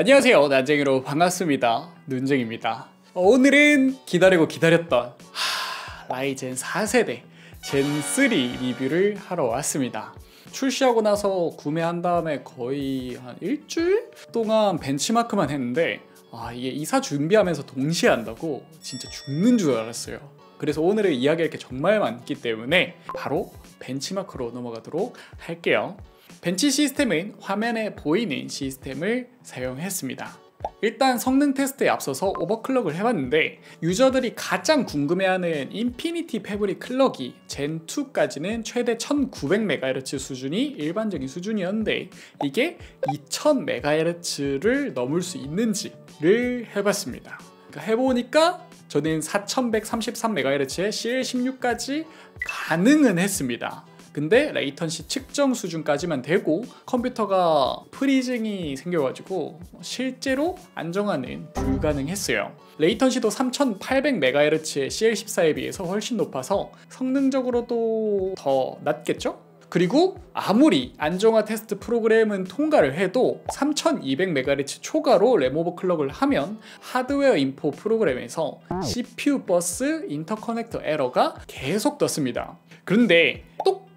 안녕하세요. 난쟁이로 반갑습니다. 눈쟁입니다. 오늘은 기다리고 기다렸던 하, 라이젠 4세대 젠3 리뷰를 하러 왔습니다. 출시하고 나서 구매한 다음에 거의 한 일주일 동안 벤치마크만 했는데 아 이게 이사 준비하면서 동시에 한다고 진짜 죽는 줄 알았어요. 그래서 오늘은 이야기할 게 정말 많기 때문에 바로 벤치마크로 넘어가도록 할게요 벤치 시스템은 화면에 보이는 시스템을 사용했습니다. 일단 성능 테스트에 앞서서 overclock을 해봤는데 유저들이 가장 궁금해하는 Infinity Fabric clock이 Zen2까지는 최대 1900MHz 수준이 일반적인 수준이었는데 이게 2000MHz를 넘을 수 있는지를 해봤습니다. 그러니까 해보니까 저는 4133MHz의 CL16까지 가능은 했습니다. 근데 latency 측정 수준까지만 되고 컴퓨터가 freezing이 생겨가지고 실제로 안정화는 불가능했어요. latency도 3800MHz의 CL14에 비해서 훨씬 높아서 성능적으로도 더 낮겠죠? 그리고 아무리 안정화 테스트 프로그램은 통과를 해도 3200MHz 초과로 램 overclock을 하면 하드웨어 info 프로그램에서 CPU bus interconnector 에러가 계속 떴습니다. 그런데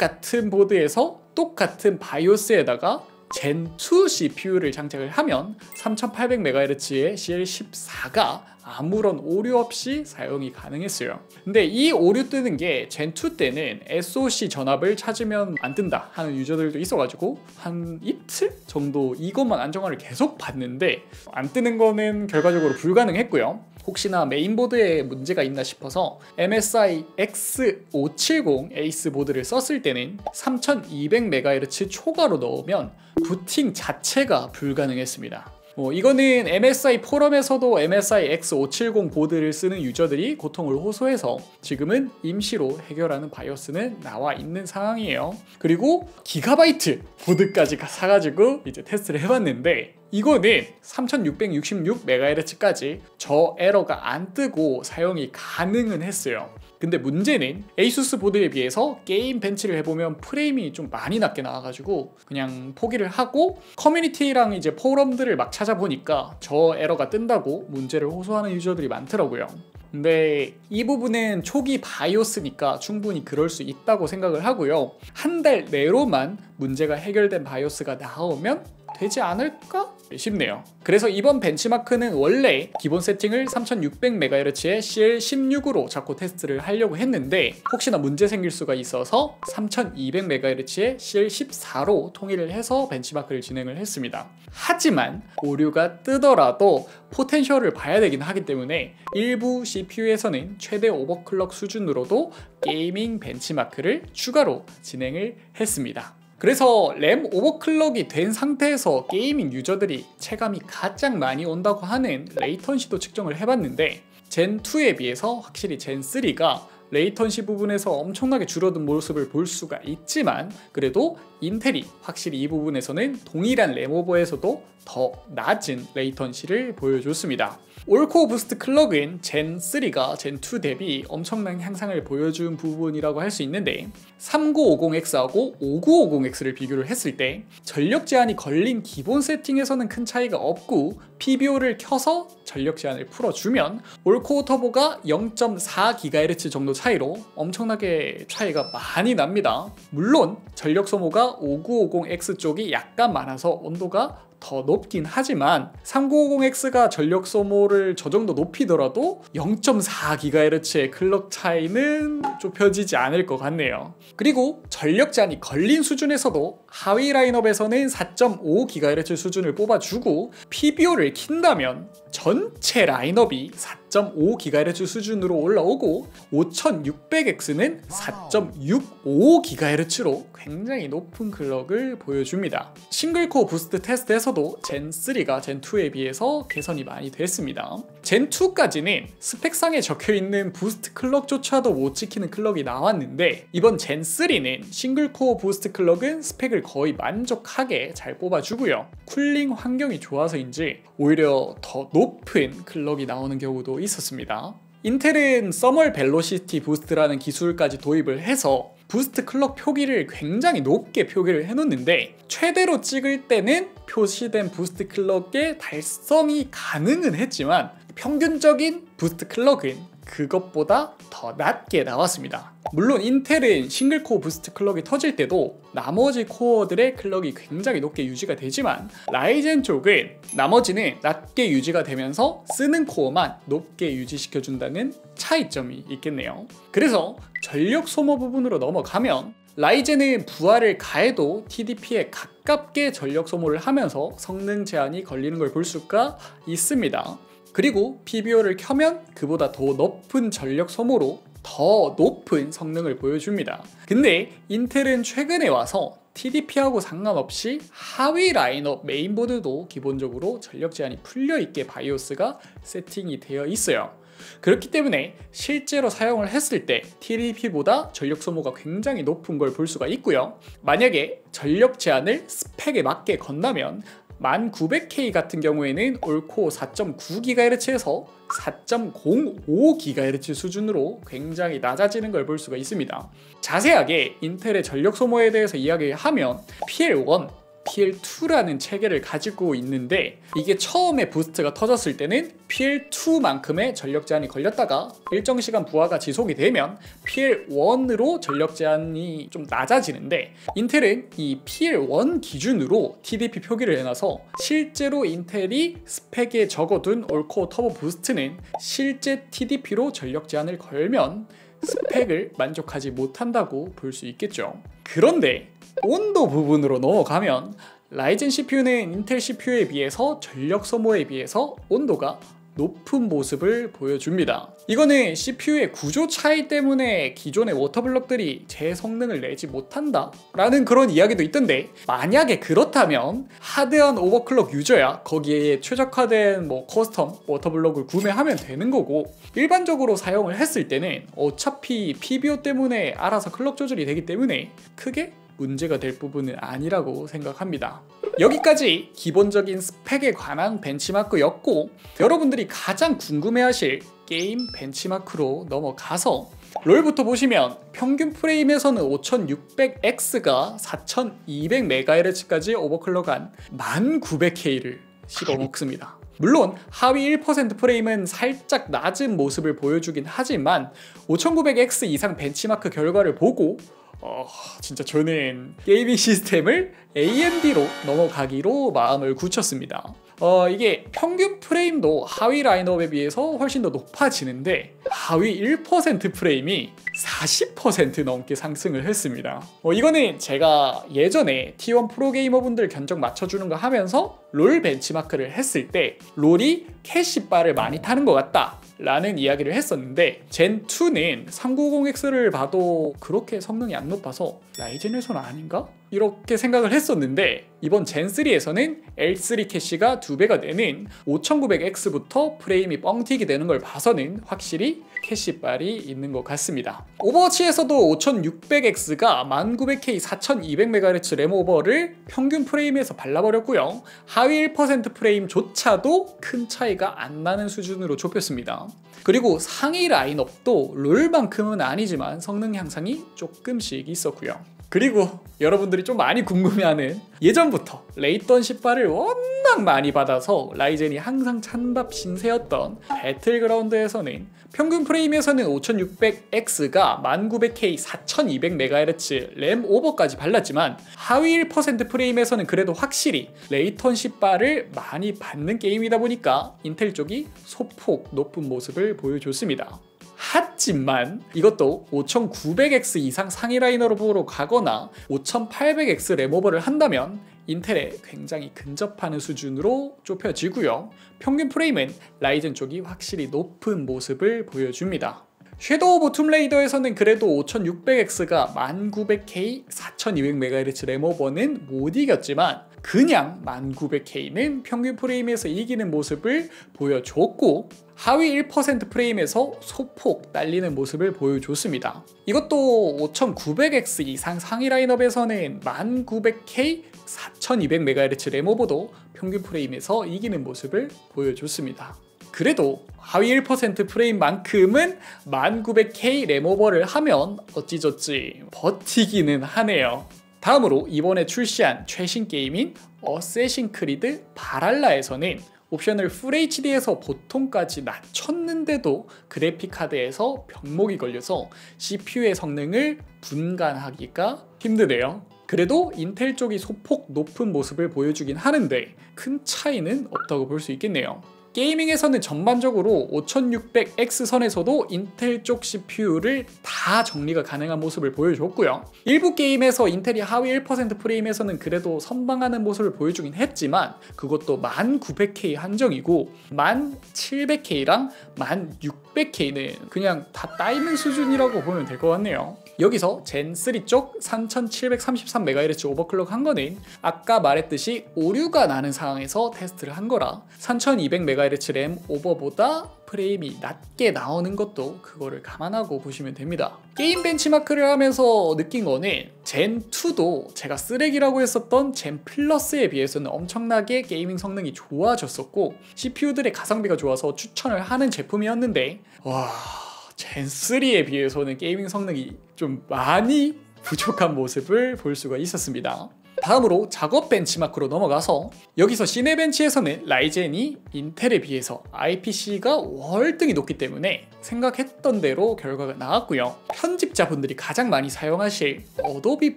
똑같은 보드에서 똑같은 바이오스에다가 Zen2 CPU를 장착을 하면 3800MHz의 CL14가 아무런 오류 없이 사용이 가능했어요. 근데 이 오류 뜨는 게 Zen2 때는 SoC 전압을 낮추면 안 뜬다 하는 유저들도 있어가지고 한 이틀 정도 이것만 안정화를 계속 봤는데 안 뜨는 거는 결과적으로 불가능했고요 혹시나 메인보드에 문제가 있나 싶어서 MSI X570 ACE 보드를 썼을 때는 3200MHz 초과로 넣으면 부팅 자체가 불가능했습니다. 뭐 이거는 MSI 포럼에서도 MSI X570 보드를 쓰는 유저들이 고통을 호소해서 지금은 임시로 해결하는 바이오스는 나와 있는 상황이에요. 그리고 기가바이트 보드까지 사가지고 이제 테스트를 해봤는데 이거는 3666MHz까지 저 에러가 안 뜨고 사용이 가능은 했어요. 근데 문제는 ASUS 보드에 비해서 게임 bench를 해보면 프레임이 좀 많이 낮게 나와가지고 그냥 포기를 하고 커뮤니티랑 이제 포럼들을 막 찾아보니까 저 에러가 뜬다고 문제를 호소하는 유저들이 많더라고요. 근데 이 부분은 초기 바이오스니까 충분히 그럴 수 있다고 생각을 하고요. 한 달 내로만 문제가 해결된 바이오스가 나오면 되지 않을까 싶네요. 그래서 이번 benchmark는 원래 기본 세팅을 3600MHz의 CL16으로 잡고 테스트를 하려고 했는데 혹시나 문제 생길 수가 있어서 3200MHz의 CL14로 통일을 해서 벤치마크를 진행을 했습니다. 하지만 오류가 뜨더라도 포텐셜을 봐야 되긴 하기 때문에 일부 CPU에서는 최대 오버클럭 수준으로도 gaming benchmark를 추가로 진행을 했습니다. 그래서 램 overclock이 된 상태에서 gaming 유저들이 체감이 가장 많이 온다고 하는 latency도 측정을 해봤는데 Zen2에 비해서 확실히 Zen3가 latency 부분에서 엄청나게 줄어든 모습을 볼 수가 있지만 그래도 인텔이 확실히 이 부분에서는 동일한 램 over에서도 더 낮은 latency를 보여줬습니다. all core boost clock은 Zen3가 Zen2 대비 엄청난 향상을 보여준 부분이라고 할 수 있는데 3950X하고 5950X를 비교를 했을 때 전력 제한이 걸린 기본 세팅에서는 큰 차이가 없고 PBO를 켜서 전력 제한을 풀어주면 all core turbo가 0.4GHz 정도 차이로 엄청나게 차이가 많이 납니다. 물론 전력 소모가 5950X 쪽이 약간 많아서 온도가 더 높긴 하지만 3950X가 전력 소모를 저 정도 높이더라도 0.4GHz의 clock 차이는 좁혀지지 않을 것 같네요. 그리고 전력 제한이 걸린 수준에서도 하위 라인업에서는 4.5GHz 수준을 뽑아주고 PBO를 킨다면 전체 라인업이 4.5GHz 수준으로 올라오고 5600X는 4.65GHz로 굉장히 높은 clock을 보여줍니다. single core boost 테스트에서도 Zen3가 Zen2에 비해서 개선이 많이 됐습니다. Zen2까지는 스펙상에 적혀있는 boost clock조차도 못 지키는 clock이 나왔는데 이번 Zen3는 single core boost clock은 스펙을 거의 만족하게 잘 뽑아주고요. cooling 환경이 좋아서인지 오히려 더 높은 clock이 나오는 경우도 있었습니다. 인텔은 Thermal Velocity Boost라는 기술까지 도입을 해서 boost clock 표기를 굉장히 높게 표기를 해놓는데 최대로 찍을 때는 표시된 boost clock의 달성이 가능은 했지만 평균적인 boost clock은 그것보다 더 낮게 나왔습니다. 물론 인텔은 single core boost clock이 터질 때도 나머지 core들의 clock이 굉장히 높게 유지가 되지만 Ryzen 쪽은 나머지는 낮게 유지가 되면서 쓰는 core만 높게 유지시켜준다는 차이점이 있겠네요. 그래서 전력 소모 부분으로 넘어가면 라이젠은 부하를 가해도 TDP에 가깝게 전력 소모를 하면서 성능 제한이 걸리는 걸 볼 수가 있습니다. 그리고 PBO를 켜면 그보다 더 높은 전력 소모로 더 높은 성능을 보여줍니다. 근데 인텔은 최근에 와서 TDP하고 상관없이 하위 라인업 메인보드도 기본적으로 전력 제한이 풀려 있게 바이오스가 세팅이 되어 있어요. 그렇기 때문에 실제로 사용을 했을 때 TDP보다 전력 소모가 굉장히 높은 걸 볼 수가 있고요. 만약에 전력 제한을 스펙에 맞게 건다면 1900K 같은 경우에는 올코 4.9GHz에서 4.05GHz 수준으로 굉장히 낮아지는 걸 볼 수가 있습니다. 자세하게 인텔의 전력 소모에 대해서 이야기하면 PL1, PL2라는 체계를 가지고 있는데 이게 처음에 부스트가 터졌을 때는 PL2만큼의 전력 제한이 걸렸다가 일정 시간 부하가 지속이 되면 PL1으로 전력 제한이 좀 낮아지는데 인텔은 이 PL1 기준으로 TDP 표기를 해놔서 실제로 인텔이 스펙에 적어둔 올코어 터보 부스트는 실제 TDP로 전력 제한을 걸면 스펙을 만족하지 못한다고 볼 수 있겠죠. 그런데 온도 부분으로 넘어가면 라이젠 CPU는 인텔 CPU에 비해서 전력 소모에 비해서 온도가 높은 모습을 보여줍니다. 이거는 CPU의 구조 차이 때문에 기존의 water block들이 제 성능을 내지 못한다 라는 그런 이야기도 있던데 만약에 그렇다면 hard한 overclock 유저야 거기에 최적화된 뭐 custom water block을 구매하면 되는 거고 일반적으로 사용을 했을 때는 어차피 PBO 때문에 알아서 clock 조절이 되기 때문에 크게 문제가 될 부분은 아니라고 생각합니다. 여기까지 기본적인 스펙에 관한 벤치마크였고 여러분들이 가장 궁금해하실 게임 benchmark로 넘어가서 롤부터 보시면 평균 프레임에서는 5600X가 4200MHz까지 오버클럭한 1900K를 씹어먹습니다. 물론 하위 1% 프레임은 살짝 낮은 모습을 보여주긴 하지만 5900X 이상 벤치마크 결과를 보고 어, 진짜 저는 gaming 시스템을 AMD로 넘어가기로 마음을 굳혔습니다. 어, 이게 평균 프레임도 하위 라인업에 비해서 훨씬 더 높아지는데 하위 1% 프레임이 40% 넘게 상승을 했습니다. 어, 이거는 제가 예전에 T1 프로게이머 분들 견적 맞춰주는 거 하면서 롤 벤치마크를 했을 때 롤이 캐시빨을 많이 타는 것 같다. 라는 이야기를 했었는데 젠2는 390X를 봐도 그렇게 성능이 안 높아서 라이젠에서는 아닌가? 이렇게 생각을 했었는데 이번 젠3에서는 L3 캐시가 두 배가 되는 5900X부터 프레임이 뻥튀기 되는 걸 봐서는 확실히 캐시빨이 있는 것 같습니다. 오버워치에서도 5600X가 1900K 4200MHz 램 오버를 평균 프레임에서 발라버렸고요. 하위 1% 프레임조차도 큰 차이가 안 나는 수준으로 좁혔습니다. 그리고 상위 라인업도 롤만큼은 아니지만 성능 향상이 조금씩 있었고요. 그리고 여러분들이 좀 많이 궁금해하는 예전부터 latency빨을 워낙 많이 받아서 라이젠이 항상 찬밥 신세였던 배틀그라운드에서는 평균 프레임에서는 5600X가 1900K 4200MHz 램 오버까지 발랐지만 하위 1% 프레임에서는 그래도 확실히 latency빨을 많이 받는 게임이다 보니까 인텔 쪽이 소폭 높은 모습을 보여줬습니다. 하지만 이것도 5900X 이상 상위 라인업으로 가거나 5800X 램오버를 한다면 인텔에 굉장히 근접하는 수준으로 좁혀지고요. 평균 프레임은 라이젠 쪽이 확실히 높은 모습을 보여줍니다. 섀도우 오브 툼레이더에서는 그래도 5600X가 1900K 4200MHz 램오버는 못 이겼지만 그냥 1900K는 평균 프레임에서 이기는 모습을 보여줬고 하위 1% 프레임에서 소폭 딸리는 모습을 보여줬습니다. 이것도 5900X 이상 상위 라인업에서는 1900K 4200MHz 램오버도 평균 프레임에서 이기는 모습을 보여줬습니다. 그래도 하위 1% 프레임만큼은 1900K 램오버를 하면 어찌저찌 버티기는 하네요. 다음으로 이번에 출시한 최신 게임인 어세신 크리드 바랄라에서는 옵션을 FHD에서 보통까지 낮췄는데도 그래픽 카드에서 병목이 걸려서 CPU의 성능을 분간하기가 힘드네요. 그래도 인텔 쪽이 소폭 높은 모습을 보여주긴 하는데 큰 차이는 없다고 볼 수 있겠네요. 게이밍에서는 전반적으로 5600X 선에서도 인텔 쪽 CPU를 다 정리가 가능한 모습을 보여줬고요. 일부 게임에서 인텔이 하위 1% 프레임에서는 그래도 선방하는 모습을 보여주긴 했지만 그것도 1900K 한정이고 1700K랑 1600K는 그냥 다 따이는 수준이라고 보면 될 것 같네요. 여기서 젠3 쪽 3733MHz overclock 한 거는 아까 말했듯이 오류가 나는 상황에서 테스트를 한 거라 3200MHz 램 오버보다 프레임이 낮게 나오는 것도 그거를 감안하고 보시면 됩니다. 게임 벤치마크를 하면서 느낀 거는 젠2도 제가 쓰레기라고 했었던 젠 플러스에 비해서는 엄청나게 gaming 성능이 좋아졌었고 CPU들의 가성비가 좋아서 추천을 하는 제품이었는데 와... 젠3에 비해서는 gaming 성능이 좀 많이 부족한 모습을 볼 수가 있었습니다. 다음으로 작업 벤치마크로 넘어가서 여기서 시네벤치에서는 라이젠이 인텔에 비해서 IPC가 월등히 높기 때문에 생각했던 대로 결과가 나왔고요. 편집자분들이 가장 많이 사용하실 어도비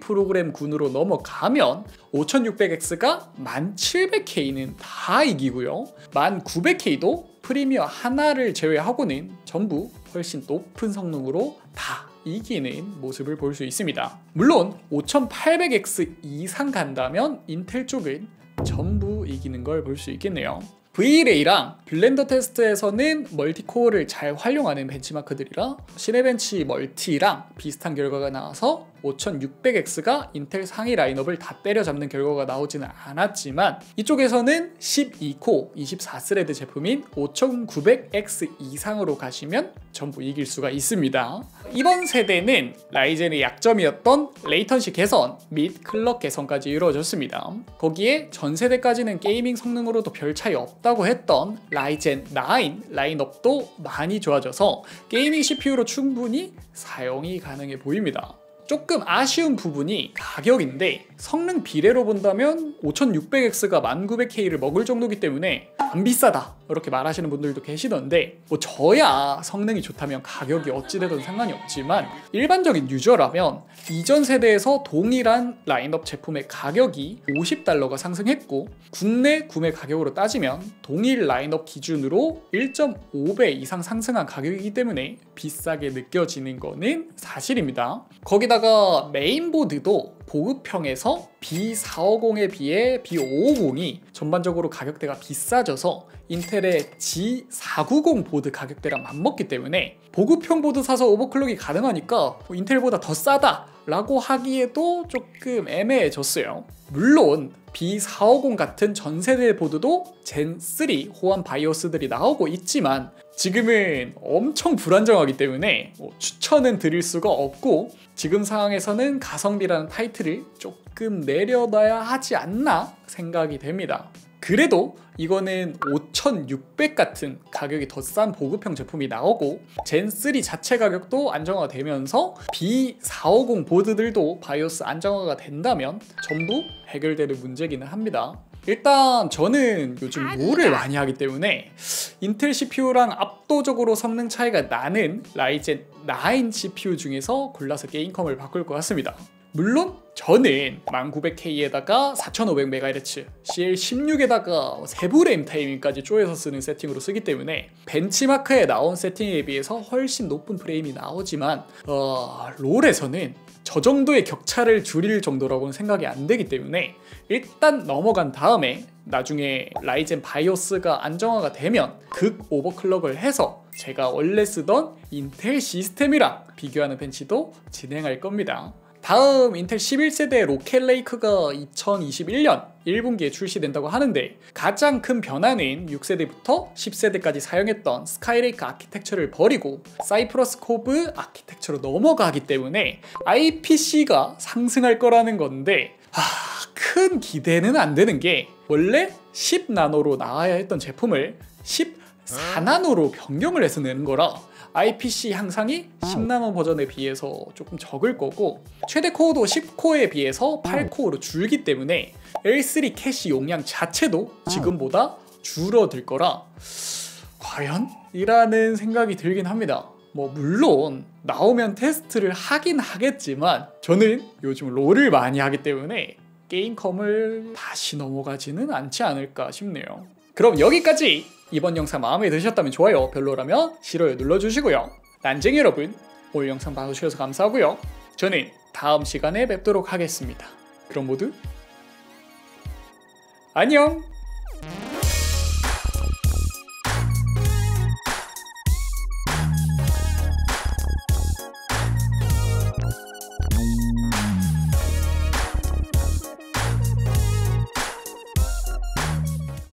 프로그램 군으로 넘어가면 5600X가 1700K는 다 이기고요. 1900K도 프리미어 하나를 제외하고는 전부 훨씬 높은 성능으로 다 이기는 모습을 볼 수 있습니다. 물론 5800X 이상 간다면 인텔 쪽은 전부 이기는 걸 볼 수 있겠네요. V-Ray랑 블렌더 테스트에서는 multi-core를 잘 활용하는 벤치마크들이라 시네벤치 멀티랑 비슷한 결과가 나와서 5600X가 인텔 상위 라인업을 다 때려잡는 결과가 나오지는 않았지만 이쪽에서는 12코어 24thread 제품인 5900X 이상으로 가시면 전부 이길 수가 있습니다. 이번 세대는 라이젠의 약점이었던 latency 개선 및 clock 개선까지 이루어졌습니다. 거기에 전 세대까지는 gaming 성능으로도 별 차이 없다고 했던 라이젠 9 라인업도 많이 좋아져서 gaming CPU로 충분히 사용이 가능해 보입니다. 조금 아쉬운 부분이 가격인데 성능 비례로 본다면 5600X가 1900K를 먹을 정도기 때문에 안 비싸다 이렇게 말하시는 분들도 계시던데 뭐 저야 성능이 좋다면 가격이 어찌되든 상관이 없지만 일반적인 유저라면 이전 세대에서 동일한 라인업 제품의 가격이 50달러가 상승했고 국내 구매 가격으로 따지면 동일 라인업 기준으로 1.5배 이상 상승한 가격이기 때문에 비싸게 느껴지는 거는 사실입니다. 거기다 가 메인보드도 보급형에서 B450에 비해 B550이 전반적으로 가격대가 비싸져서 인텔의 Z490 보드 가격대랑 맞먹기 때문에 보급형 보드 사서 overclock이 가능하니까 뭐 인텔보다 더 싸다 라고 하기에도 조금 애매해졌어요. 물론 B450 같은 전세대 보드도 젠3 호환 바이오스들이 나오고 있지만 지금은 엄청 불안정하기 때문에 뭐 추천은 드릴 수가 없고 지금 상황에서는 가성비라는 타이틀을 조금 내려놔야 하지 않나 생각이 됩니다. 그래도 이거는 5600 같은 가격이 더 싼 보급형 제품이 나오고 젠3 자체 가격도 안정화가 되면서 B450 보드들도 바이오스 안정화가 된다면 전부 해결되는 문제기는 합니다. 일단 저는 요즘 롤을 많이 하기 때문에 인텔 CPU랑 압도적으로 성능 차이가 나는 라이젠 9 CPU 중에서 골라서 게임컴을 바꿀 것 같습니다. 물론 저는 1900K에다가 4500MHz, CL16에다가 세부 램 타이밍까지 쪼여서 쓰는 세팅으로 쓰기 때문에 벤치마크에 나온 세팅에 비해서 훨씬 높은 프레임이 나오지만 어, 롤에서는 저 정도의 격차를 줄일 정도라고는 생각이 안 되기 때문에 일단 넘어간 다음에 나중에 라이젠 바이오스가 안정화가 되면 극 overclock을 해서 제가 원래 쓰던 인텔 시스템이랑 비교하는 벤치도 진행할 겁니다. 다음 인텔 11세대 로켓레이크가 2021년 1분기에 출시된다고 하는데 가장 큰 변화는 6세대부터 10세대까지 사용했던 스카이레이크 아키텍처를 버리고 사이프러스 코브 아키텍처로 넘어가기 때문에 IPC가 상승할 거라는 건데 하, 큰 기대는 안 되는 게 원래 10나노로 나와야 했던 제품을 14나노로 변경을 해서 내는 거라 IPC 향상이 10나노 버전에 비해서 조금 적을 거고 최대 코어도 10코어에 비해서 8코어로 줄기 때문에 L3 캐시 용량 자체도 지금보다 줄어들 거라 과연? 이라는 생각이 들긴 합니다. 뭐 물론 나오면 테스트를 하긴 하겠지만 저는 요즘 롤을 많이 하기 때문에 게임컴을 다시 넘어가지는 않지 않을까 싶네요. 그럼 여기까지 이번 영상 마음에 드셨다면 좋아요, 별로라면 싫어요 눌러주시고요. 난쟁이 여러분 오늘 영상 봐주셔서 감사하고요. 저는 다음 시간에 뵙도록 하겠습니다. 그럼 모두 안녕!